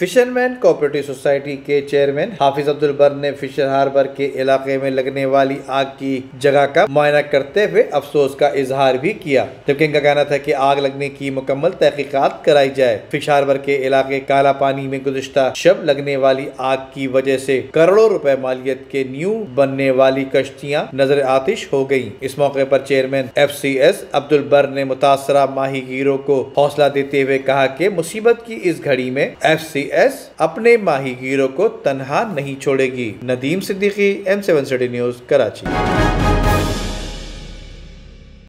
Fisherman cooperative society के chairman Hafiz Abdul Bar ने Fisher harbour के इलाके में लगने वाली आग की जगह का मुआयना करते हुए अफसोस का इजहार भी किया। जबकि इनका कहना था कि आग लगने की मुकम्मल तहकीकात कराई जाए। फ़िश हार्बर के इलाके काला पानी में गुजश्ता शब लगने वाली आग की वजह से करोड़ों रुपए मालियत के न्यू बनने वाली कश्तियाँ नज़र आतिश हो गई इस मौके पर chairman F C S Abdul Bar ने मुतासरा माही गिरों को हौसला देते हुए कहा कि मुसीबत की इस घड़ी में एफ़ सी एस अपने माही गिरों को तनहा नहीं छोड़ेगी। Nadeem Siddiqui M seven news Karachi.